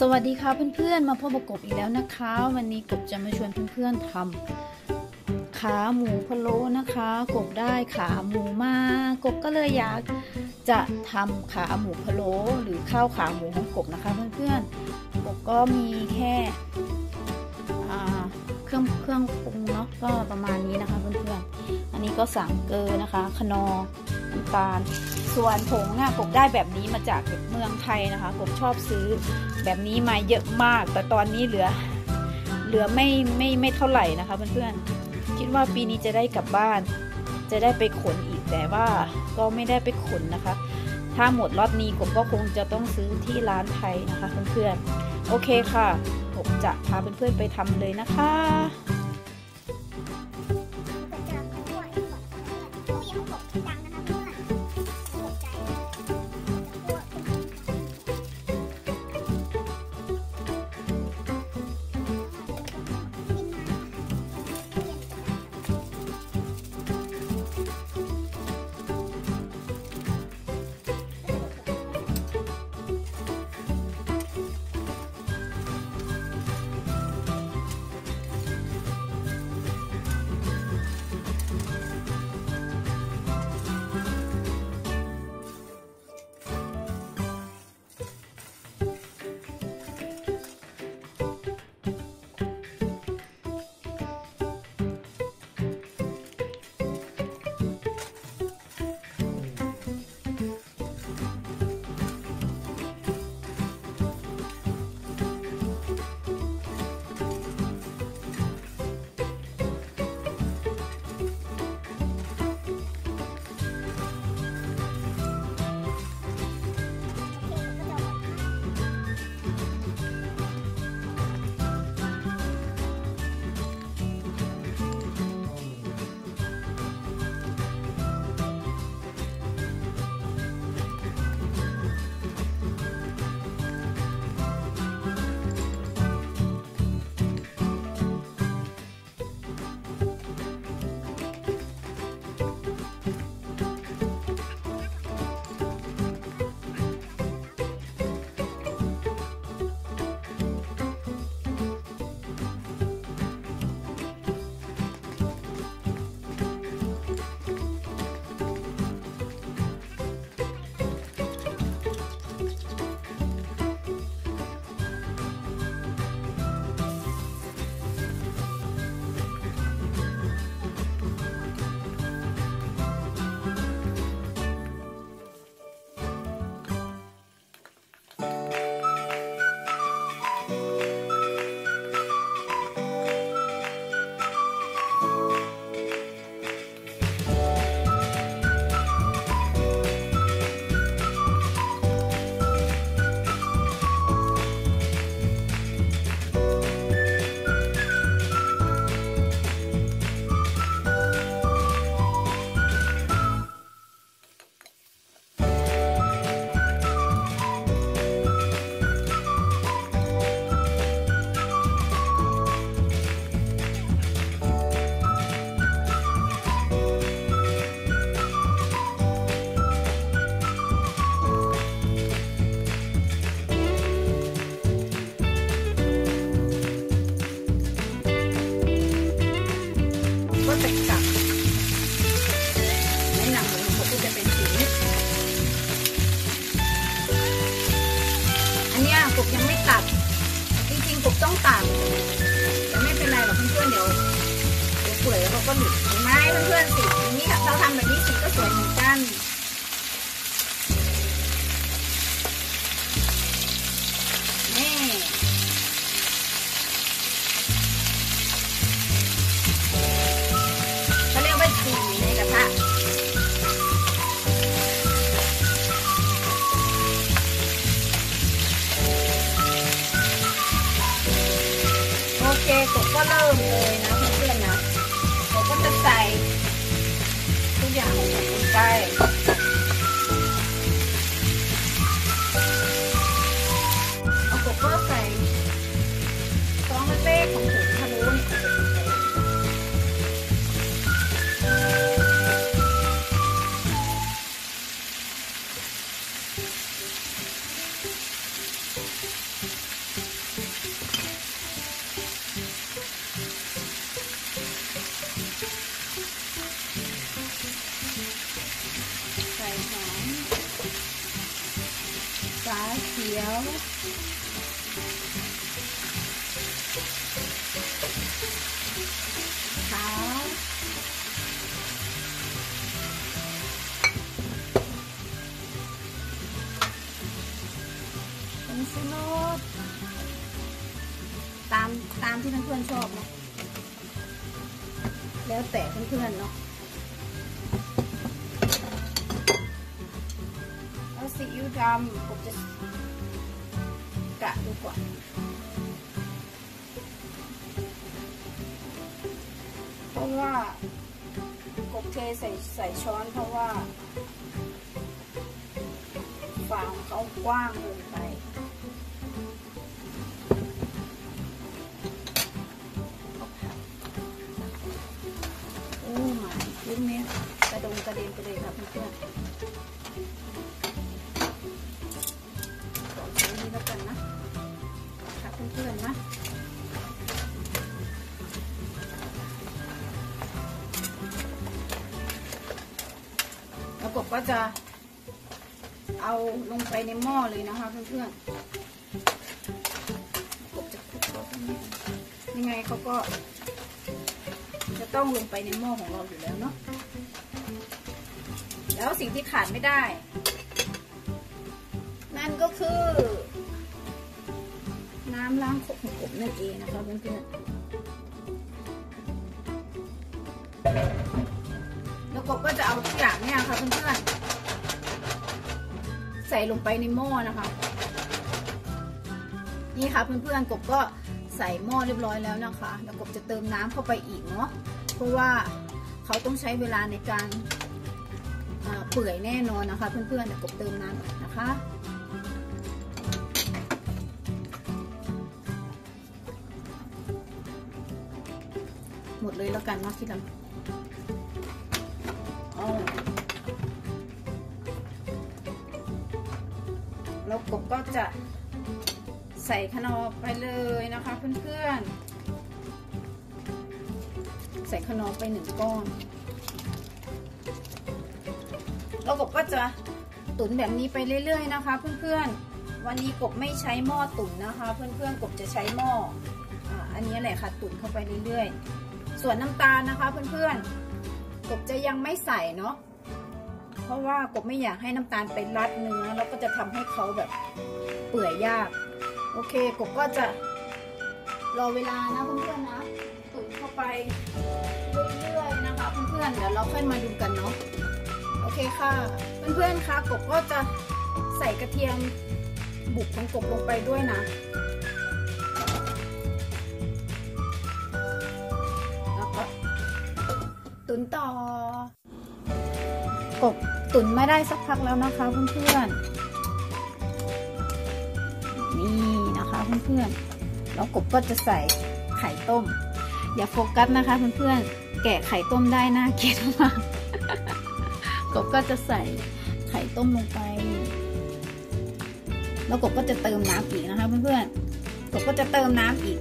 สวัสดีค่ะเพื่อนๆ มาพบกับกบอีกแล้วนะคะ วันนี้กบจะมาชวนเพื่อนๆทำขาหมูพะโล้นะคะ กบได้ขาหมูมากบก็เลยอยากจะทำขาหมูพะโล้หรือข้าวขาหมูของกบนะคะเพื่อนๆกบก็มีแค่เครื่องเครื่องปรุงเนาะก็ประมาณนี้นะคะเพื่อนๆอันนี้ก็สั่งเกลือนะคะ ขนอน้ำตาล ส่วนผงอะกบได้แบบนี้มาจากเมืองไทยนะคะกบชอบซื้อแบบนี้มาเยอะมาก แต่ตอนนี้เหลือเหลือไม่ไม่ไม่เท่าไหร่นะคะเพื่อนๆคิดว่าปีนี้จะได้กลับบ้าน จะได้ไปขนอีกแต่ว่าก็ไม่ได้ไปขนนะคะ ถ้าหมดล็อตนี้กบก็คงจะต้องซื้อที่ร้านไทยนะคะเพื่อนๆโอเคค่ะกบจะพาเพื่อนๆไปทำเลยนะคะ นี้เขียว ขาว เป็นสโนดตามตามที่เพื่อนๆชอบเนาะแล้วแต่เพื่อนๆเนาะแล้วซีอิ๊วดำผมจะ กะดูก่อนเพราะว่ากบเทใส่ใส่ช้อนเพราะว่าฝาของเขากว้างเกินไปโอ้หมายลูกเนี้ยกระดงกระเด็นไปเลยครับเพื่อน ก็จะเอาลงไปในหม้อเลยนะคะเพื่อนๆยังไงเขาก็ จะต้องลงไปในหม้อของเราอยู่แล้วเนาะแล้วสิ่งที่ขาดไม่ได้ นั่นก็คือ น้ำล้างของกบนั่นเองนะคะเพื่อนๆ บก็จะเอาทุกอย่างเนี่ยค่ะเพื่อนๆใส่ลงไปในหม้อนะคะ นี่ค่ะเพื่อนๆกบก็ใส่หม้อเรียบร้อยแล้วนะคะแล้วกบจะเติมน้ำเข้าไปอีกเนาะเพราะว่าเขาต้องใช้เวลาในการเปื่อยแน่นอนนะคะ เพื่อนๆเดี๋ยวกบเติมน้ำนะคะหมดเลยแล้วกันเนาะที่ลำ แล้วกบก็จะใส่ขนอไปเลยนะคะเพื่อนๆ ใส่ขนอไปหนึ่งก้อนแล้วกบก็จะตุ๋นแบบนี้ไปเรื่อยๆนะคะเพื่อนๆ วันนี้กบไม่ใช้หม้อตุ๋นนะคะ เพื่อนๆกบจะใช้หม้ออ,อันนี้แหละค่ะตุ๋นเข้าไปเรื่อยๆ ส่วนน้ำตาลนะคะเพื่อนๆ บจะยังไม่ใส่เนาะเพราะว่ากบไม่อยากให้น้ำตาลไปรัดเนื้อแล้วก็จะทำให้เขาแบบเปื่อยยาก โอเคกบก็จะรอเวลานะเพื่อนๆนะตุ๋นเข้าไปเรื่อยๆนะคะเพื่อนๆเดี๋ยวเราค่อยมาดูกันเนาะโอเคค่ะ เพื่อนๆคะกบก็จะใส่กระเทียมบุกของกบลงไปด้วยนะ ตุนต่อกบตุนไม่ได้สักพักแล้วนะคะเพื่อนๆนี่นะคะเพื่อนๆแล้วกบก็จะใส่ไข่ต้ม อย่าโฟกัสนะคะเพื่อนๆแกะไข่ต้มได้น่าเกลียดมากกบก็จะใส่ไข่ต้มลงไป แล้วกบก็จะเติมน้ำอีกนะคะเพื่อนๆกบก็จะเติมน้ำอีก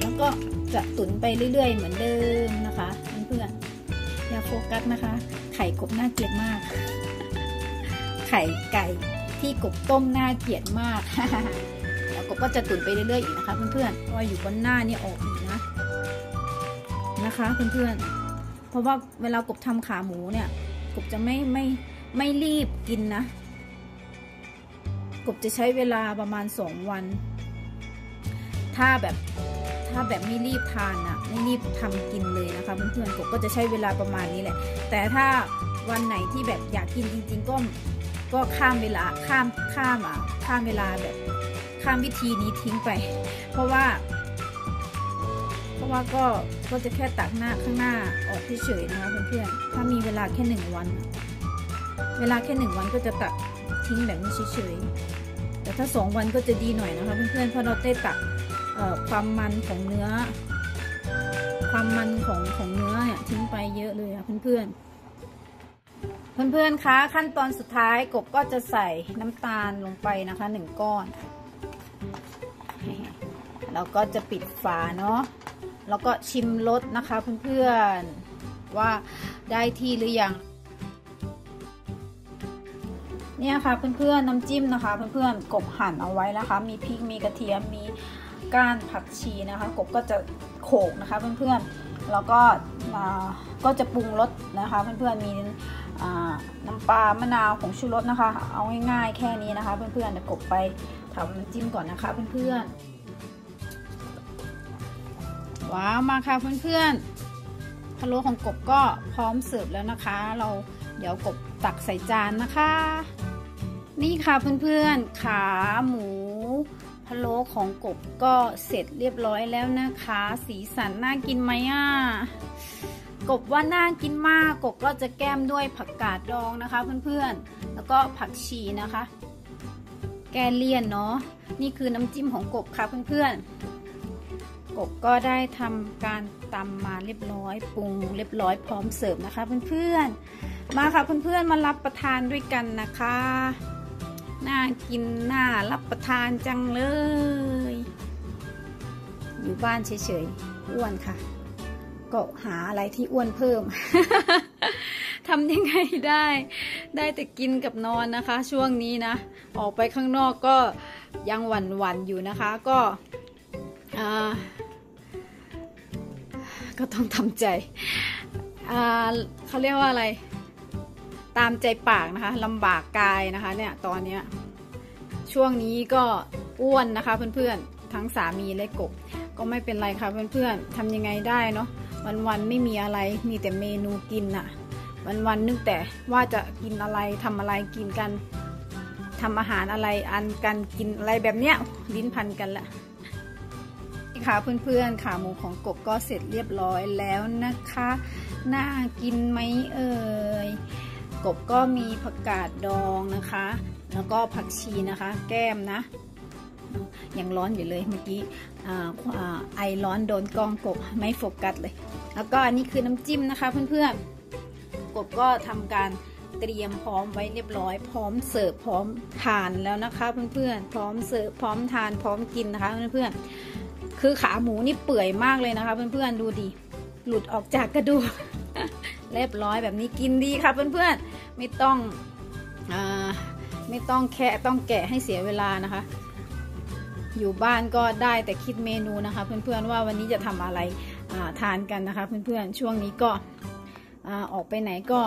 แล้วก็จะตุ๋นไปเรื่อยๆ เหมือนเดิมนะคะ โฟกัสนะคะ ไข่กบน่าเกลียดมาก ไข่ไก่ที่กบต้มน่าเกลียดมากแล้วกบก็จะตุ๋นไปเรื่อยๆอีกนะคะ เพื่อนๆพราะว่าอยู่บนหน้านี่ออกอีกนะนะคะ เพื่อนๆ เพราะว่าเวลากบทำขาหมูเนี่ย กบจะไม่ไม่ไม่รีบกินนะ กบจะใช้เวลาประมาณสองวัน ถ้าแบบ ถ้าแบบไม่รีบทานนะไม่รีบทำกินเลยนะคะเพื่อนๆกบก็จะใช้เวลาประมาณนี้แหละ แต่ถ้าวันไหนที่แบบอยากกินจริง ๆ ก็ก็ข้ามเวลาข้ามข้ามอะข้ามเวลาแบบข้ามวิธีนี้ทิ้งไป เพราะว่า เพราะว่าก็ก็จะแค่ตักหน้าข้างหน้าออกเฉยๆนะคะเพื่อนๆถ้ามีเวลาแค่หนึ่งวัน เวลาแค่หนึ่งวันก็จะตักทิ้งแบบนี้เฉยๆแต่ถ้าสองวันก็จะดีหน่อยนะคะเพื่อนๆเพราะเราได้ตัก ความมันของเนื้อ ความมันของของเนื้อเนี่ยทิ้งไปเยอะเลยอะเพื่อนๆ เพื่อนๆ คะขั้นตอนสุดท้ายกบก็จะใส่น้ำตาลลงไปนะคะหนึ่งก้อน แล้วก็จะปิดฝาเนาะ แล้วก็ชิมรสนะคะเพื่อนๆ ว่าได้ที่หรือยังเนี่ยค่ะเพื่อนๆน้ำจิ้มนะคะเพื่อนๆกบหั่นเอาไว้นะคะ มีพริกมีกระเทียมมี ก้านผักชีนะคะกบก็จะโขกนะคะเพื่อนๆแล้วก็ก็จะปรุงรสนะคะเพื่อนๆมีน้ำปลามะนาวผงชูรสนะคะ เอาง่ายๆแค่นี้นะคะ เพื่อนๆเดี๋ยวกบไปทำน้ำจิ้มก่อนนะคะเพื่อนๆว้าวมาค่ะเพื่อนๆพะโล้ของกบก็พร้อมเสิร์ฟแล้วนะคะ เราเดี๋ยวกบตักใส่จานนะคะ นี่ค่ะเพื่อนๆขาหมู พะโล้ของกบก็เสร็จเรียบร้อยแล้วนะคะ สีสันน่ากินไหมอะกบว่าน่ากินมากกบก็จะแก้มด้วยผักกาดดองนะคะเพื่อนๆ แล้วก็ผักชีนะคะ แกเลี่ยนเนาะนี่คือน้ำจิ้มของกบค่ะเพื่อนๆ กบก็ได้ทำการตำมาเรียบร้อยปรุงเรียบร้อยพร้อมเสิร์ฟนะคะเพื่อนๆ มาค่ะเพื่อนๆมารับประทานด้วยกันนะคะ น่ากินน่ารับประทานจังเลย อยู่บ้านเฉยๆอ้วนค่ะ ก็หาอะไรที่อ้วนเพิ่มทำยังไงได้ ได้แต่กินกับนอนนะคะ ช่วงนี้นะ ออกไปข้างนอกก็ยังหวั่นๆอยู่นะคะ ก็ก็ต้องทำใจเขาเรียกว่าอะไร ตามใจปากนะคะลำบากกายนะคะเนี่ยตอนเนี้ยช่วงนี้ก็อ้วนนะคะเพื่อนๆทั้งสามีและกบ ก็ไม่เป็นไรค่ะเพื่อนๆทำยังไงได้เนาะวันๆไม่มีอะไรมีแต่เมนูกินอะวันๆนึกแต่ว่าจะกินอะไรทำอะไรกินกันทำอาหารอะไรอันกันกินอะไรแบบเนี้ยลิ้นพันกันละค่ะเพื่อนๆขาหมูของกบก็เสร็จเรียบร้อยแล้วนะคะ น่ากินไหมเอ่ย กบก็มีผักกาดดองนะคะ แล้วก็ผักชีนะคะ แก้มนะ ยังร้อนอยู่เลยเมื่อกี้ไอร้อนโดนกล้องกบไม่โฟกัสเลย แล้วก็อันนี้คือน้ำจิ้มนะคะเพื่อนๆ กบก็ทำการเตรียมพร้อมไว้เรียบร้อย พร้อมเสิร์ฟพร้อมทานแล้วนะคะเพื่อนๆ พร้อมเสิร์ฟพร้อมทานพร้อมกินนะคะเพื่อนๆ คือขาหมูนี่เปื่อยมากเลยนะคะเพื่อนๆ ดูดีหลุดออกจากกระดูก เรียบร้อยแบบนี้กินดีค่ะเพื่อนๆไม่ต้องอไม่ต้องแค่ต้องแกะให้เสียเวลานะคะ อยู่บ้านก็ได้แต่คิดเมนูนะคะเพื่อนๆว่าวันนี้จะทำอะไรทานกันนะคะเพื่อนๆช่วงนี้ก็ออกไปไหนก็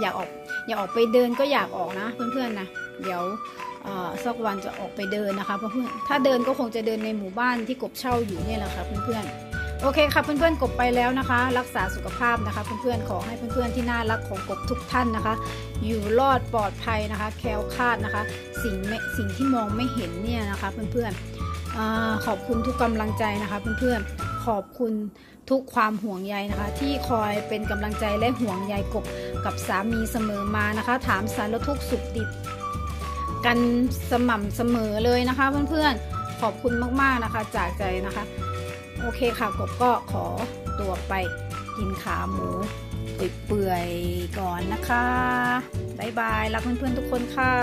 อยากออกอยากออกไปเดินก็อยากออกนะเพื่อนๆนะเดี๋ยวสักวันจะออกไปเดินนะคะเพื่อนๆถ้าเดินก็คงจะเดินในหมู่บ้านที่กบเช่าอยู่เนี่ยแหละค่ะเพื่อนๆ โอเคค่ะเพื่อนๆกบไปแล้วนะคะ รักษาสุขภาพนะคะ เพื่อนๆขอให้เพื่อนๆที่น่ารักของกบทุกท่านนะคะ อยู่รอดปลอดภัยนะคะ แคล้วคลาดนะคะ สิ่งสิ่งที่มองไม่เห็นเนี่ยนะคะเพื่อนๆขอบคุณทุกกำลังใจนะคะเพื่อนๆขอบคุณทุกความห่วงใยนะคะ ที่คอยเป็นกำลังใจและห่วงใยกบกับสามีเสมอมานะคะ ถามสารทุกสุขดิบกันสม่ำเสมอเลยนะคะ เพื่อนๆขอบคุณมากๆนะคะ จากใจนะคะ โอเคค่ะกบก็ขอตัวไปกินขาหมูเปื่อยๆก่อนนะคะ บ๊ายบาย รักเพื่อนๆทุกคนค่ะ